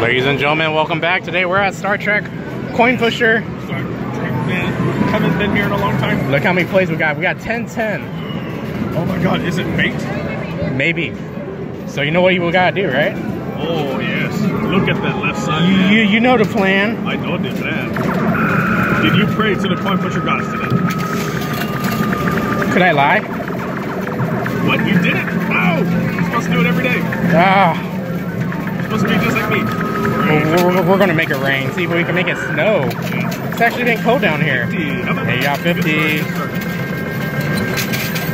Ladies and gentlemen, welcome back. Today we're at Star Trek Coin Pusher. Man, haven't been here in a long time. Look how many plays we got. We got 10-10. Oh my god, is it bait? Maybe. So you know what you gotta do, right? Oh yes. Look at that left side. You, man. you, you know the plan. I know the plan. Did you pray to the coin pusher gods today? Could I lie? What? You did it? Oh! You're supposed to do it every day. Ah, You're supposed to be just like me. We're, we're, gonna make it rain. See if we can make it snow. It's actually been cold down here. Hey, got 50.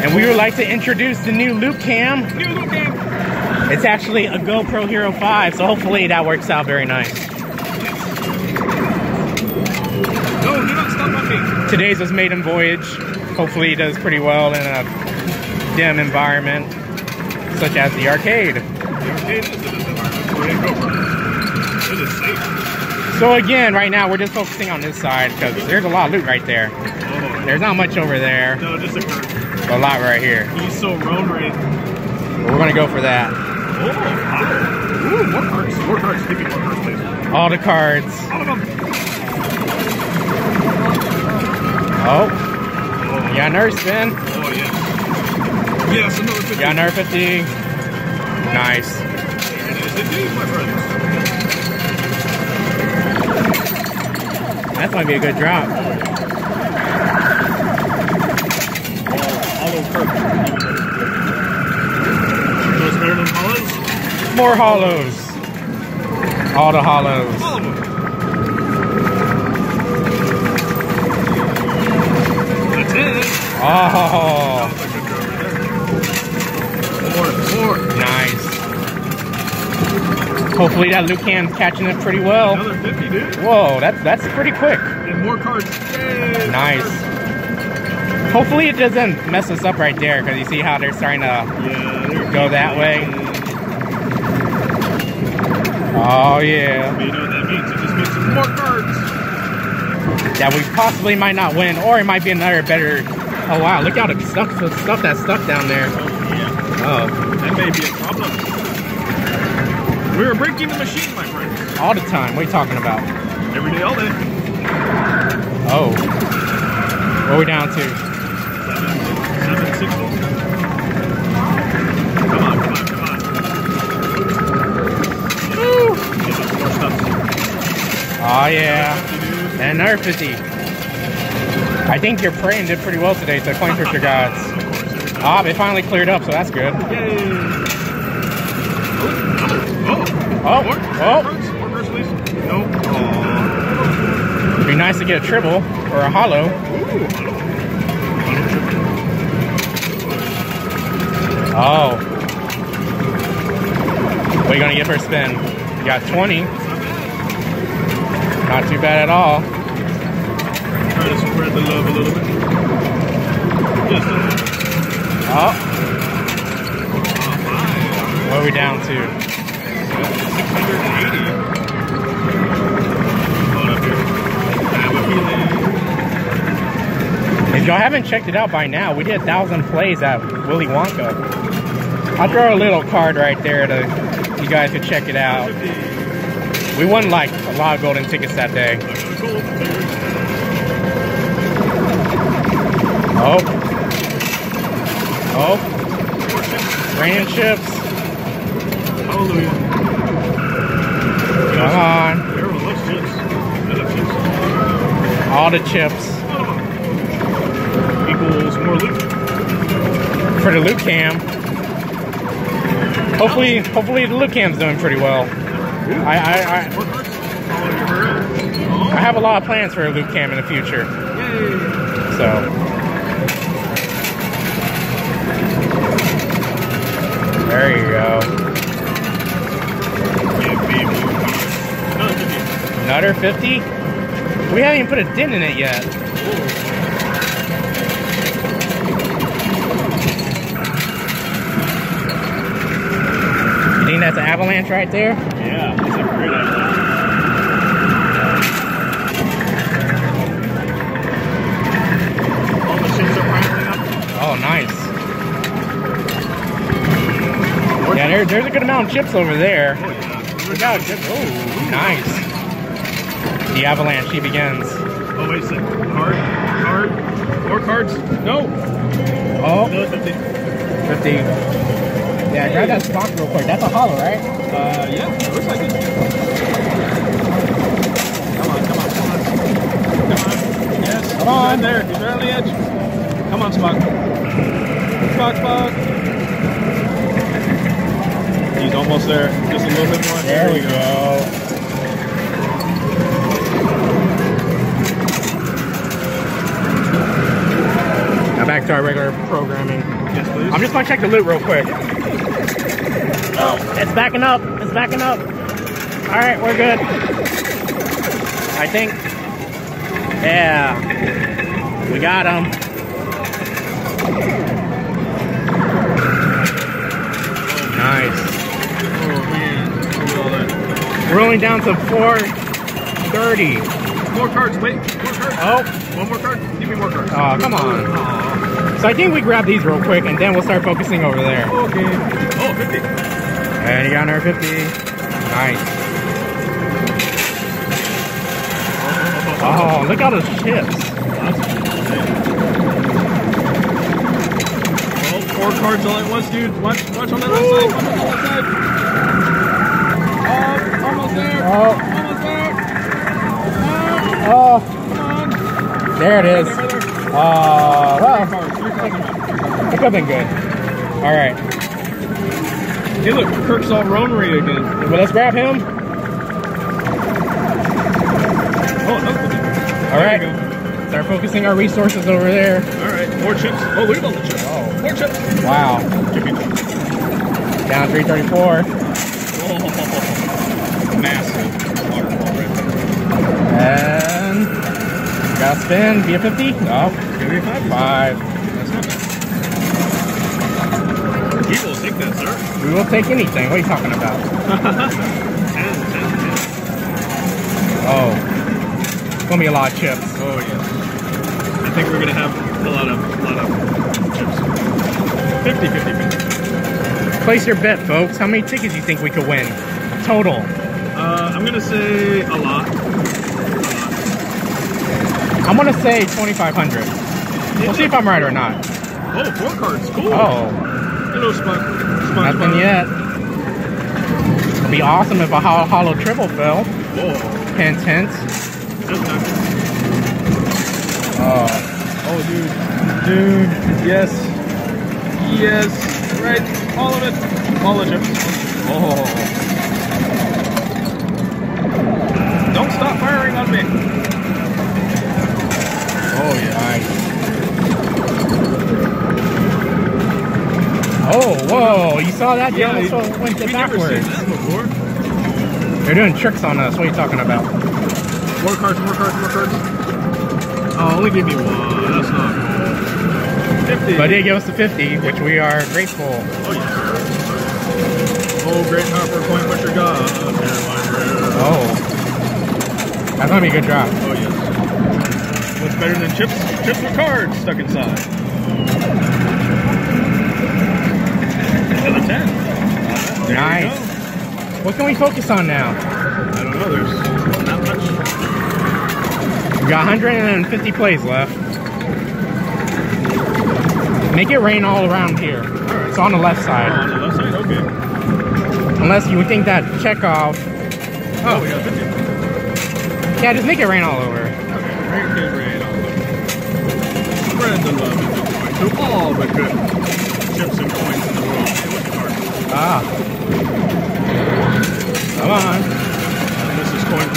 And we would like to introduce the new Loot Cam. New look game. It's actually a GoPro Hero 5, so hopefully that works out very nice. No, do not stop on me. Today's was maiden voyage. Hopefully it does pretty well in a dim environment, such as the arcade. The arcade is in this environment. We're in GoPro. It is safe. So again, right now we're just focusing on this side because there's a lot of loot right there. Oh, There's not much over there, no, just a card. a lot right here. He's so rotary. But we're gonna go for that. Oh, wow. Ooh, more cards. More cards. Give me more cards, please. All the cards. All of them. Oh, Oh, yeah, nurse spin. Oh, yes. Yes, another 50. Yeah, nerf 50. Nice. It is indeed, my friends. That might be a good drop. Hollow Kirk. So it's better than Hollows? More hollows. All the hollows. All of them. That's it. Oh, That's a good drop right there. More, more. nice. Hopefully that loot cam's catching it pretty well. Another 50, dude. Whoa, that's that's pretty quick. And more cards. Yay. Nice. Hopefully it doesn't mess us up right there because you see how they're starting to Yeah, there go that way. Oh yeah. You know what that means? It just some more cards. That we possibly might not win, or it might be another better. Oh wow, look at all the stuff, the stuff that's stuck down there. Oh, yeah. Oh, That may be. We're breaking the machine, my friends. all the time. What are you talking about? Every day, all day. Oh, what are we down to? Seven, seven, six, four. Come on, come on, come on. Woo! Get us more stuff. Oh yeah, and another 50. I think your praying did pretty well today, so gods. Of course, every time. Ah, it finally cleared up, so that's good. Yay! Oh, more, oh. more cards, more cards, please. No. Oh. It'd be nice to get a tribble or a hollow. Ooh. Oh. What are you gonna get for a spin? You got 20. Not too bad at all. Try to spread the love a little bit. Just a little. Oh, what are we down to? If y'all haven't checked it out by now, we did a thousand plays at Willy Wonka. I'll throw a little card right there to you guys could check it out. We won like a lot of golden tickets that day. Oh. Oh. Raining chips. Hallelujah. Come on. Everyone loves chips. I love chips. All the chips Equals more loot. for the loot cam. Hopefully, oh. hopefully the loot cam's doing pretty well. I, I, I, More cards. Follow your herd. Oh, I have a lot of oh. plans for a loot cam in the future. So. There you go. Give me more cards. Another 50. We haven't even put a dent in it yet. You think that's an avalanche right there? Yeah, that's a great idea. All the chips are piling up. Oh, nice. Yeah, there, there's a good amount of chips over there. Oh, yeah. A good. Oh, nice. The avalanche. She begins. Oh, wait a second. Card, card, more cards. No. Oh, Another 50. 50. Yeah, grab that Spock real quick. That's a hollow, right? Uh, yeah, looks like it. Come on, come on, come on. Come on. Yes. Come he's on. Right there. He's right on the edge. Come on, Spock. Spock, Spock. He's almost there. Just a little bit more. There we go. Now back to our regular programming. Yes, please. I'm just gonna check the loot real quick. Oh, it's backing up. It's backing up. All right, we're good. I think. Yeah, we got him. Nice. Oh, man. All that. We're only down to 430. More cards. Wait. More cards. Oh, One more card. Give me more cards. oh, come on. Aw. So I think we grab these real quick and then we'll start focusing over there. Okay. Oh, 50. And you got another 50. Nice. Oh, look at all those chips. Four cards all at once, dude. Watch, watch on that left side. Watch on the left side. Oh, almost there. Oh. Almost there. Oh, on. There it is. Right there, right there. Uh, well, cards. Three cards left. it could have been good. All right. Hey, look, Kirk's all ronery again. Well, let's grab him. Oh, no. All right. Start focusing our resources over there. All right, more chips. Oh, look at all the chips. Oh. More chips. Wow. Down 334. Oh, massive waterfall right there. And to spin. Be a 50? No. A five. Five. That's not bad. He will take that, sir. We will take anything. What are you talking about? Oh. It's to be a lot of chips. Oh yeah. I think we're gonna have a lot of a lot of chips. 50, 50, 50. Place your bet, folks. How many tickets do you think we could win? Total. Uh, I'm gonna say a lot. I'm to say 2,500. We'll see if I'm right or not. Oh, four cards. Cool. Oh, Hello, Spock. Spock. nothing yet. It'd be awesome if a hollow, hollow tribble fell. Whoa. Hint, hint. Oh, Oh, dude. Dude. Yes. Yes. Right. All of it. All of chips. Oh. Don't stop firing on me. Oh yeah. Oh, whoa! You saw that? Yeah, almost went we to never seen backwards. that before. They're doing tricks on us. What are you talking about? More cards, more cards, more cards. Oh, only give me one. That's not cool. 50. But they gave us the 50, which we are grateful. Oh, yeah. Oh, great copper coin pusher god. Rare. Oh. That's gonna be a good drop. Oh, yes. What's better than chips? Chips with cards stuck inside. Another 10. There Nice. What can we focus on now? I don't know. There's not much. We got 150 plays left. Make it rain all around here. It's on the left Oh, side. on the left side? Okay. Unless you would think that Chekhov. Oh, we got 50. Yeah, just make it rain all over. Okay, rain all over. Spread the love and joy to all the good chips and coins in the world. Hey, what's the? Ah. Come on. This is coin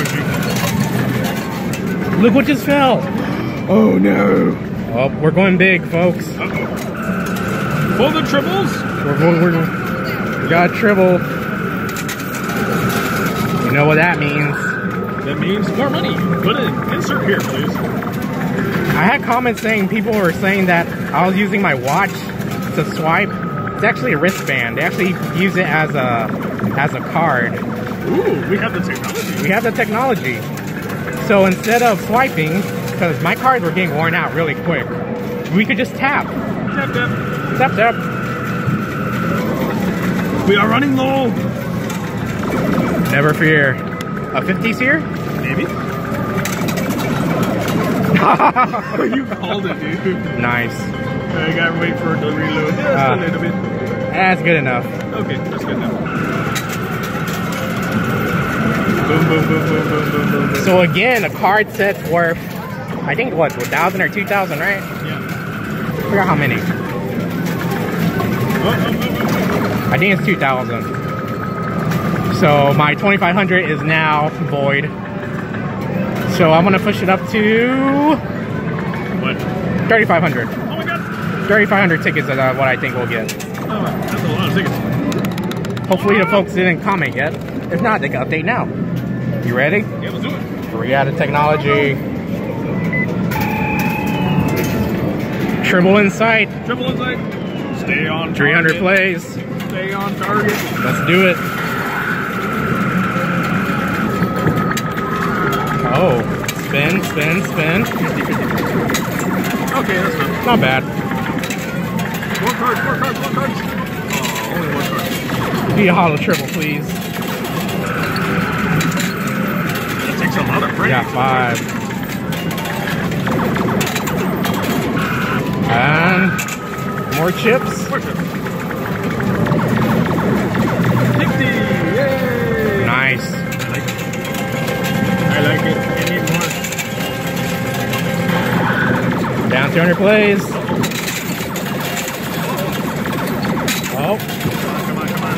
pushing. Look what just fell. Oh no. Oh, we're going big, folks. Uh-oh. For the tribbles? We're going, we're, we got tribble. You know what that means. That means more money. Put in. Insert here, please. I had comments saying people were saying that I was using my watch to swipe. It's actually a wristband. They actually use it as a as a card. Ooh, we have the technology. We have the technology. So instead of swiping, because my cards were getting worn out really quick, we could just tap. Tap, tap. Tap tap. We are running low. Never fear. A 50's here? Maybe. You called it, dude. Nice. I gotta wait for it to reload. Just Ah. a little bit. That's good enough. Okay, that's good now. Boom, boom, boom, boom, boom, boom, boom, boom. So again, a card set's worth, I think what, 1,000 or 2,000, right? yeah. I forgot how many. I think it's 2,000. So my 2,500 is now void. So I'm gonna push it up to. What? 3,500. Oh my god. 3,500 tickets is uh, what I think we'll get. Oh, that's a lot of tickets. Hopefully the folks didn't comment yet. If not, they can update now. You ready? Yeah, let's do it. Three out of technology. Tribble in sight. Tribble inside. Stay on 300 target. plays. Stay on target. Let's do it. Oh, spin, spin, spin. 50, 50, 50. Okay, that's not. Not bad. More cards, more cards, more cards. Oh, only one card. Be a hollow tribble, please. That takes a lot of frames. Yeah, five. And more chips. More chips. Plays. Oh, Come on, come on.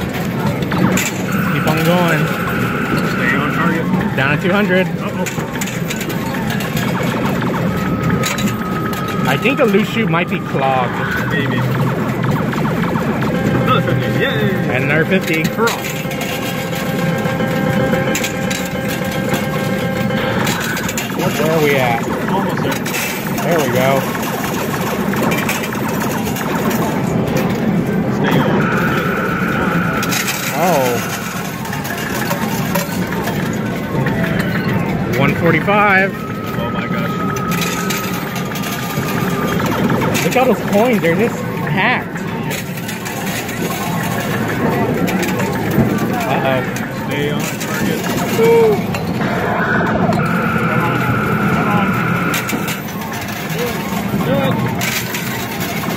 keep on going. Stay on target. Down to 200. Uh-oh. I think a loose shoe might be clogged. Maybe. Another 50. Yay! And another 50. Hurrah! Where are we at? Almost there. There we go. Oh. 145. Oh my gosh. Look at all those coins. They're just packed. Uh-oh. Stay on target. It.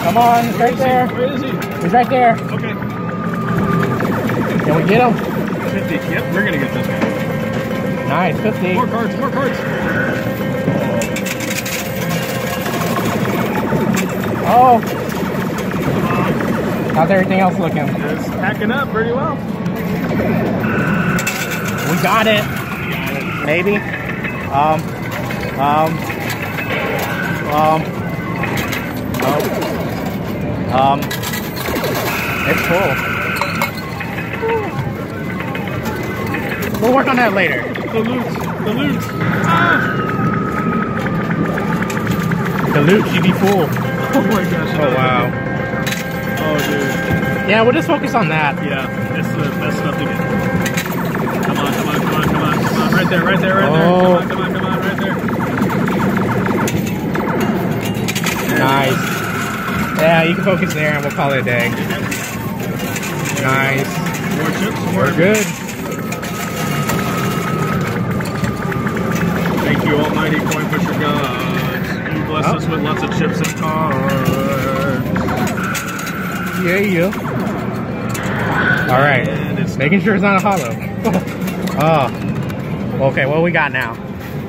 Come on, it's right there. Where is he? He's right there. Okay. Can we get him? 50. Yep, we're gonna get this guy. Nice, 50. More cards, more cards. Oh. How's everything else looking? It's packing up pretty well. We got it. Maybe. Um. Um. Um. Oh. Um. It's full. We'll work on that later. The loot, the loot. Ah! The loot should be full. Oh my gosh. Oh wow. Oh dude. Yeah, we'll just focus on that. Yeah, it's the best stuff to get. Come on, come on, come on, come on, come on. Right there, right there, right there. Oh. Come on, come on, come on, right there. Nice. Yeah, you can focus there and we'll call it a day. Nice. More chips, more. We're good. Almighty Coin Pusher gods. You bless Oh. us with lots of chips and cards. Yeah, yeah. All right. Making sure it's not a hollow. oh. Okay, what we got now?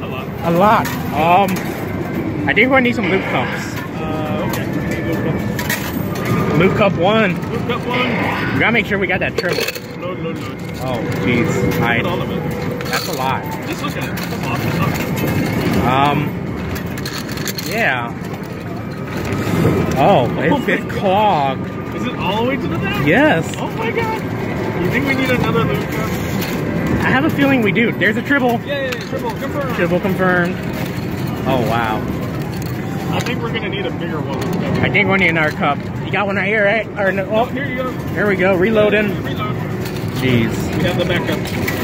a lot. A lot. Um, I think we're gonna need some loot cups. Uh, okay. Loot cup. One. Loot cup one. We gotta make sure we got that tribble. Load, load, load. Oh, jeez. All of it. That's a lot. Just look at it. Awesome. Um, yeah. Oh, Oh it's, clogged. Is it all the way to the back? Yes. Oh my god. You think we need another loot cup? I have a feeling we do. There's a tribble. Yay, tribble, confirmed. Tribble confirmed. Oh, wow. I think we're gonna need a bigger one. I think we're gonna need another cup. You got one right here, right? Or no, Oh, oh, here you go. there we go. Reloading. Reload. Jeez. We have the backup.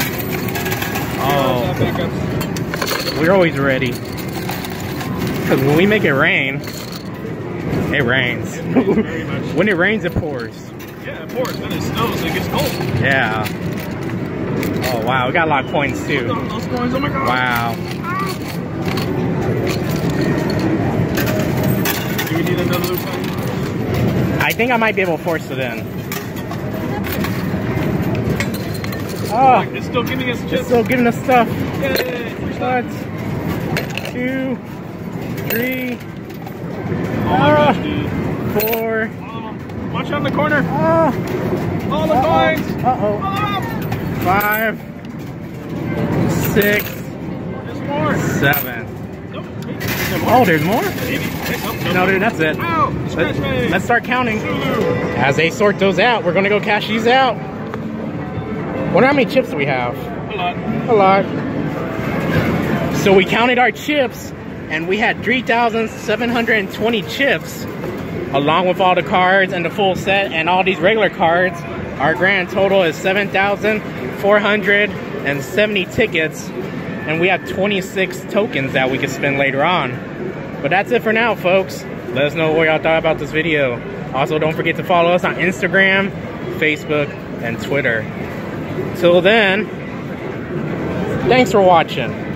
Oh. We have backup. We're always ready. Because when we make it rain, it rains. When it rains, it pours. Yeah, of course. Then it snows it gets cold. Yeah. Oh wow, we got a lot of coins too. Those coins, oh my god. Wow. Do we need another loop? I think I might be able to force it in. Oh, It's still giving us chips. still giving us stuff. Yay. What? Two, three, Oh four. Oh, watch out in the corner. Oh, All the uh-oh. coins. Uh-oh. Oh, Five, six, there's more. seven. Nope. Oh, there's more? Nope, No, dude, that's it. Ow! Let, let's start counting. As they sort those out, we're gonna go cash these out. Wonder how many chips we have. A lot. A lot. So we counted our chips, and we had 3,720 chips, along with all the cards and the full set and all these regular cards. Our grand total is 7,470 tickets, and we have 26 tokens that we can spend later on. But that's it for now, folks. Let us know what y'all thought about this video. Also, don't forget to follow us on Instagram, Facebook, and Twitter. Till then, thanks for watching.